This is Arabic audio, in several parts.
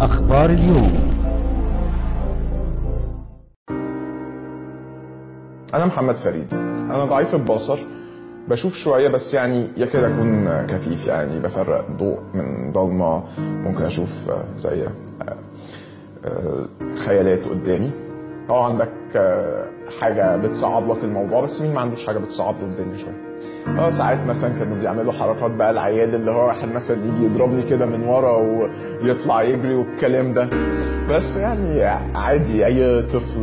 أخبار اليوم. أنا محمد فريد. أنا ضعيف البصر. بشوف شوية بس يعني يكاد أكون كفيف يعني بفرق ضوء من ضلمة. ممكن أشوف زي خيالات قدامي. آه عندك حاجة بتصعب لك الموضوع بس مين ما عندوش حاجة بتصعب له الدنيا شوية. آه ساعات مثلا كانوا بيعملوا حركات بقى العيال اللي هو واحد مثلا يجي يضربني كده من ورا ويطلع يجري والكلام ده. بس يعني عادي أي طفل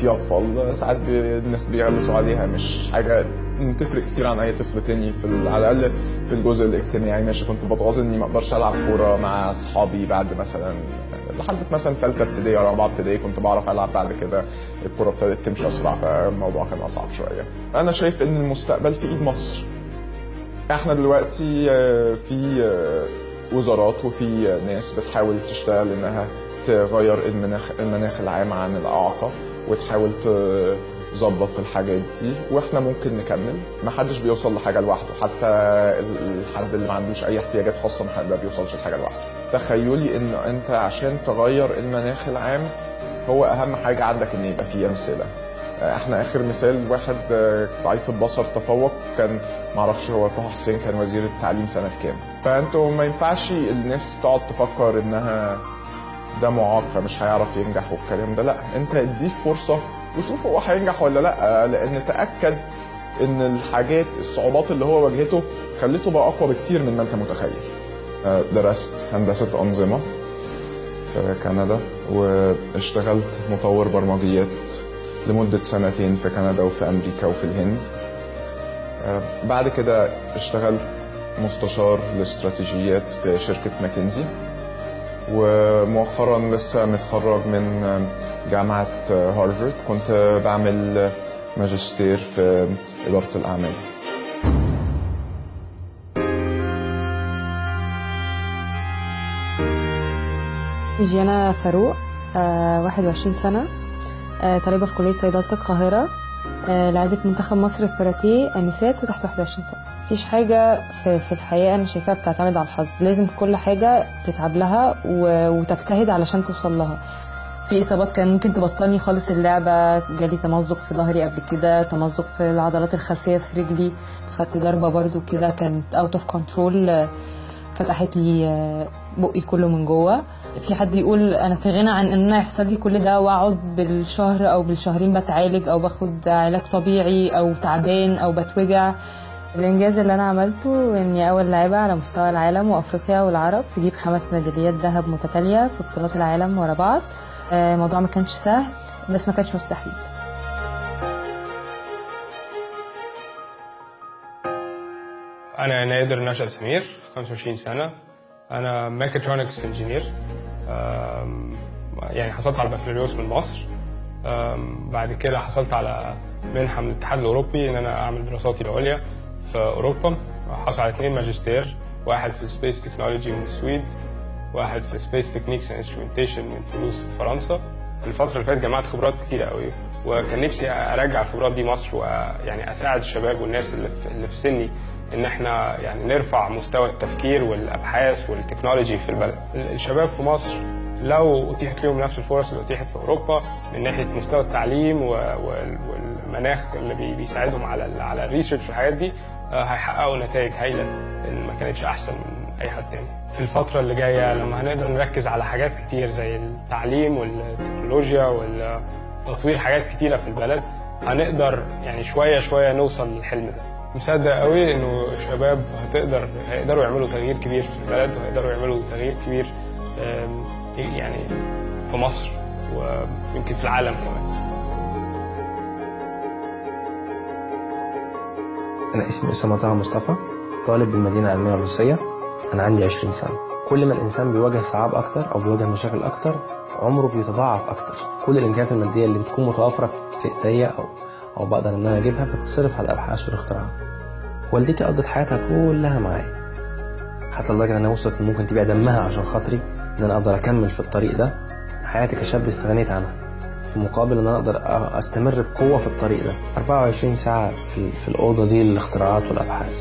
في اطفال ساعات الناس بيغلسوا عليها. مش حاجة تفرق كتير عن أي طفل تاني في على الأقل في الجزء الاجتماعي. ماشي كنت بتغاظ إني ما أقدرش ألعب كورة مع أصحابي بعد مثلا لحد مثلا ثالثه ابتدائي أو رابعة ابتدائي كنت بعرف ألعب بعد كده. الكوره ابتدت تمشي أسرع فالموضوع كان أصعب شوية. أنا شايف إن المستقبل في إيد مصر. إحنا دلوقتي في وزارات وفي ناس بتحاول تشتغل إنها تغير المناخ المناخ العام عن الأعاقة وتحاول تظبط الحاجات دي وإحنا ممكن نكمل. ما حدش بيوصل لحاجة لوحده. حتى الحد اللي ما عندوش أي احتياجات خاصة ما بيوصلش لحاجة لوحده. تخيلي إن أنت عشان تغير المناخ العام هو أهم حاجة عندك إن يبقى فيه امثله إحنا آخر مثال واحد ضعيف البصر تفوق كان معرفش هو طه حسين كان وزير التعليم سنة كام. فأنتوا ما ينفعش الناس تقعد تفكر إنها ده معاق فمش هيعرف ينجح والكلام ده. لأ أنت اديه فرصة وشوف هو هينجح ولا لأ لأن تأكد إن الحاجات الصعوبات اللي هو واجهته خليته بقى أقوى بكتير من ما أنت متخيل. درست هندسة أنظمة في كندا واشتغلت مطور برمجيات لمدة سنتين في كندا وفي أمريكا وفي الهند. بعد كده اشتغلت مستشار لاستراتيجيات في شركة ماكنزي ومؤخرا لسه متخرج من جامعة هارفارد. كنت بعمل ماجستير في إدارة الأعمال. جيانا فاروق آه 21 سنة آه طالبة في كلية صيدلة القاهرة آه لعبة منتخب مصر الكاراتيه أنسات وتحت 21 سنة. مفيش حاجة في, في الحياة أنا شايفاها بتعتمد على الحظ. لازم كل حاجة تتعب لها وتجتهد علشان توصل لها. في إصابات كان ممكن تبطلني خالص اللعبة جالي تمزق في ظهري قبل كده تمزق في العضلات الخلفية في رجلي خدت ضربة برضو كده كانت out of control فتحت لي بقي كله من جوه. في حد يقول أنا في غنى عن إن أنا يحصل لي كل ده وأقعد بالشهر أو بالشهرين بتعالج أو باخد علاج طبيعي أو تعبان أو بتوجع. الإنجاز اللي أنا عملته إني أول لاعبه على مستوى العالم وأفريقيا والعرب تجيب خمس ميداليات ذهب متتالية في بطولات العالم ورا بعض. الموضوع ما كانش سهل بس ما كانش مستحيل. أنا نادر نشأ سمير 25 سنة. أنا mechatronics engineer. يعني حصلت على البكالوريوس من مصر. بعد كده حصلت على منحة من الاتحاد الأوروبي إن أنا أعمل دراساتي العليا في أوروبا. حصل على اثنين ماجستير واحد في space technology من السويد واحد في space techniques instrumentation من تولوز في فرنسا الفترة اللي فاتت جمعت خبرات كتيره قوي وكان نفسي ارجع الخبرات دي مصر ويعني أساعد الشباب والناس اللي في سني إن إحنا يعني نرفع مستوى التفكير والأبحاث والتكنولوجي في البلد. الشباب في مصر لو أتيحت لهم نفس الفرص اللي أتيحت في أوروبا من ناحية مستوى التعليم والمناخ اللي بيساعدهم على على الريسيرش والحاجات دي هيحققوا نتائج هايلة إن ما كانتش أحسن من أي حد تاني. في الفترة اللي جاية لما هنقدر نركز على حاجات كتير زي التعليم والتكنولوجيا وتطوير حاجات كتيرة في البلد هنقدر يعني شوية شوية نوصل للحلم ده. مصدق قوي إنه الشباب هتقدر هيقدروا يعملوا تغيير كبير في البلد وهيقدروا يعملوا تغيير كبير يعني في مصر ويمكن في العالم كمان. أنا اسمي أسامة طه مصطفى طالب بالمدينة العلمية الروسية. أنا عندي 20 سنة. كل ما الإنسان بيواجه صعاب أكتر أو بيواجه مشاكل أكتر عمره بيتضاعف أكتر. كل الإمكانيات المادية اللي بتكون متوفرة في إيديا أو أو بقدر إن أنا أجيبها بتصرف على الأبحاث والاختراعات. والدتي قضت حياتها كلها معايا. حتى لدرجة إن أنا وصلت إن ممكن تبيع دمها عشان خاطري إن أنا أقدر أكمل في الطريق ده. حياتي كشاب استغنيت عنها في مقابل إن أنا أقدر أستمر بقوة في الطريق ده. 24 ساعة في, في الأوضة دي للاختراعات والأبحاث.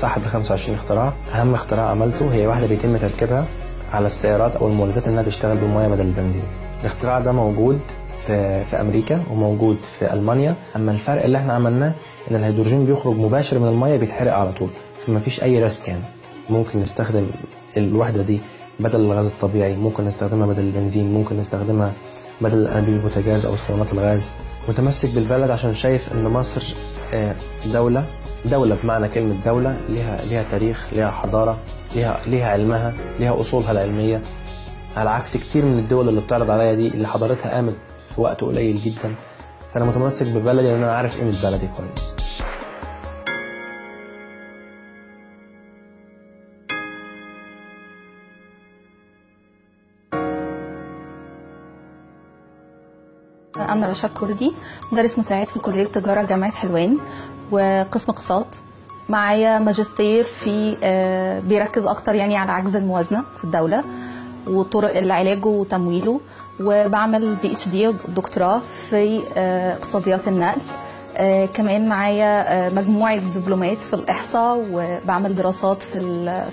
صاحب ال 25 اختراع أهم اختراع عملته هي واحدة بيتم تركيبها على السيارات أو المولدات إنها تشتغل بالميه بدل البنزين الاختراع ده موجود في في أمريكا وموجود في ألمانيا. أما الفرق اللي إحنا عملناه إن الهيدروجين بيخرج مباشر من المية بيتحرق على طول فما فيش أي risk يعني. ممكن نستخدم الوحدة دي بدل الغاز الطبيعي ممكن نستخدمها بدل البنزين ممكن نستخدمها بدل انابيب البوتاجاز أو اسطوانات الغاز. متمسك بالبلد عشان شايف إن مصر آه، دولة دولة بمعنى كلمة دولة ليها ليها تاريخ ليها حضارة ليها ليها علمها ليها أصولها العلمية. على عكس كتير من الدول اللي بتعرض عليا دي اللي حضارتها قامت في وقت قليل جدا. فأنا متمسك ببلدي لأن أنا عارف قيمة بلدي كويس. أنا رشا كردي مدرس مساعد في كلية تجارة جامعة حلوان وقسم اقتصاد. معايا ماجستير في آه، بيركز أكتر يعني على عجز الموازنة في الدولة وطرق العلاج وتمويله. وبعمل PhD دكتوراه في آه، اقتصاديات النقل آه، كمان معايا آه، مجموعة دبلومات في الإحصاء وبعمل دراسات في,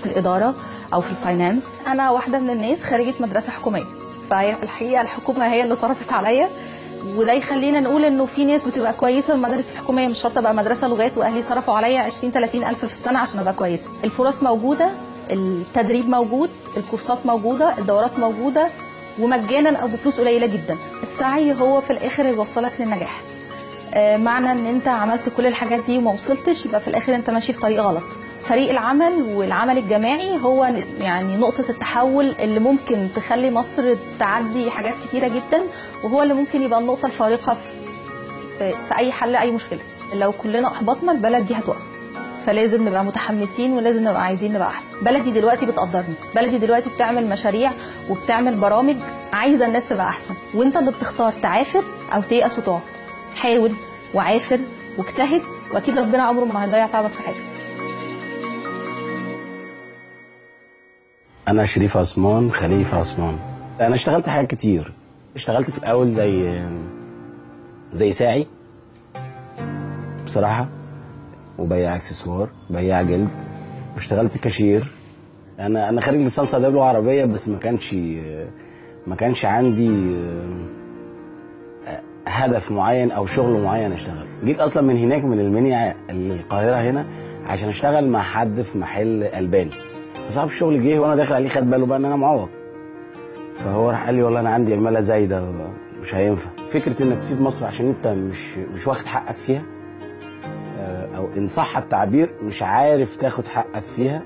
في الإدارة أو في ال finance أنا واحدة من الناس خريجة مدرسة حكومية. فهي في الحقيقة الحكومة هي اللي صرفت عليا. وده يخلينا نقول إنه في ناس بتبقى كويسة في المدارس الحكومية. مش شرط أبقى مدرسة لغات وأهلي صرفوا عليا 20 30 ألف في السنة عشان أبقى كويسة. الفرص موجودة التدريب موجود الكورسات موجودة الدورات موجودة. ومجانا أو بفلوس قليلة جدا. السعي هو في الآخر يوصلك للنجاح. آه، معنى إن أنت عملت كل الحاجات دي وما وصلتش يبقى في الآخر أنت ماشي في طريق غلط. فريق العمل والعمل الجماعي هو يعني نقطة التحول اللي ممكن تخلي مصر تعدي حاجات كتيرة جدا وهو اللي ممكن يبقى النقطة الفارقة في, في أي حل أي مشكلة. لو كلنا أحبطنا البلد دي هتقع. فلازم نبقى متحمسين ولازم نبقى عايزين نبقى أحسن. بلدي دلوقتي بتقدرني. بلدي دلوقتي بتعمل مشاريع وبتعمل برامج عايزة الناس تبقى أحسن. وأنت اللي بتختار تعافر أو تيأس وتقعد. حاول وعافر واجتهد وأكيد ربنا عمره ما هيضيع تعبك في حاجة. أنا شريف عثمان خليفة عثمان. أنا اشتغلت حاجات كتير. اشتغلت في الأول زي زي ساعي. بصراحة وبياع إكسسوار بياع جلد. واشتغلت كاشير. أنا أنا خارج لسان صيدله لغه عربية بس ما كانش ما كانش عندي هدف معين أو شغل معين أشتغل. جيت أصلا من هناك من المنيا القاهرة هنا عشان أشتغل مع حد في محل ألباني. فصاحب الشغل جه وأنا داخل عليه خد باله بقى إن أنا معوق فهو راح قال لي والله أنا عندي عماله زايدة مش هينفع. فكرة إنك تسيب مصر عشان أنت مش مش واخد حقك فيها آه، إن صح التعبير مش عارف تاخد حقك فيها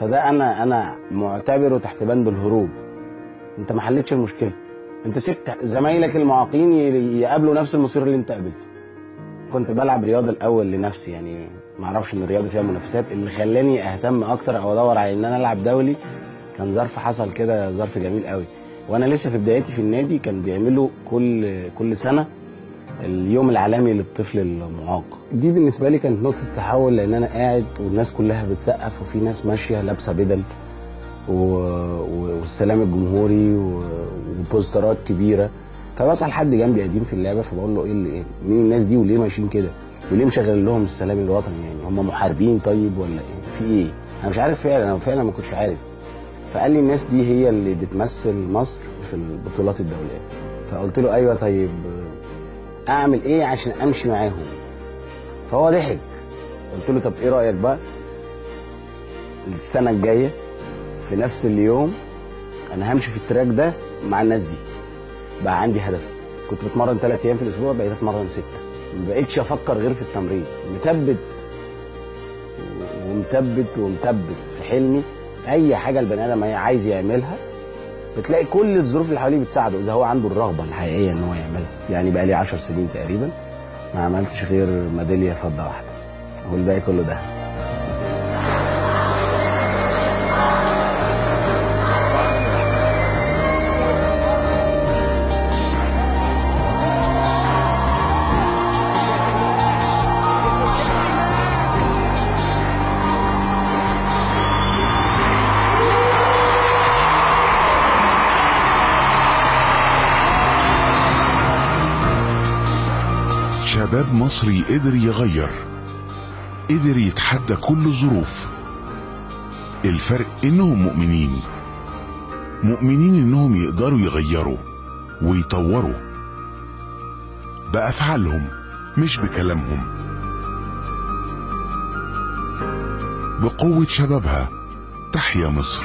فده أنا أنا معتبره تحت بند الهروب أنت ما حلتش المشكلة. أنت سبت زمايلك المعاقين يقابلوا نفس المصير اللي أنت قابلته. كنت بلعب رياضة الأول لنفسي يعني ما أعرفش إن الرياضة فيها منافسات. اللي خلاني أهتم أكتر أو أدور على إن أنا ألعب دولي كان ظرف حصل كده ظرف جميل قوي. وأنا لسه في بدايتي في النادي كان بيعملوا كل كل سنة اليوم العالمي للطفل المعاق. دي بالنسبة لي كانت نقطة تحول لأن أنا قاعد والناس كلها بتسقف وفي ناس ماشية لابسة بدل و... والسلام الجمهوري و... وبوسترات كبيرة. فبسال حد جنبي قديم في اللعبة فبقول له إيه اللي إيه مين الناس دي وليه ماشيين كده؟ وليه مشغل لهم السلام الوطني يعني؟ هم محاربين طيب ولا إيه؟ في إيه؟ أنا مش عارف فعلا أنا فعلا ما كنتش عارف. فقال لي الناس دي هي اللي بتمثل مصر في البطولات الدولية. فقلت له أيوه طيب أعمل إيه عشان أمشي معاهم؟ فهو ضحك قلت له طب إيه رأيك بقى؟ السنة الجاية في نفس اليوم أنا همشي في التراك ده مع الناس دي. بقى عندي هدف. كنت بتمرن ثلاث أيام في الأسبوع بقيت أتمرن ستة. ما بقتش أفكر غير في التمرين. مثبت ومثبت ومثبت في حلمي أي حاجة البني آدم عايز يعملها بتلاقي كل الظروف اللي حواليه بتساعده إذا هو عنده الرغبة الحقيقية إن هو يعملها. يعني بقى لي 10 سنين تقريبا ما عملتش غير ميدالية فضة واحدة والباقي كله ده. شباب مصري قدر يغير قدر يتحدى كل الظروف الفرق إنهم مؤمنين مؤمنين إنهم يقدروا يغيروا ويطوروا. بأفعالهم مش بكلامهم. بقوة شبابها تحيا مصر.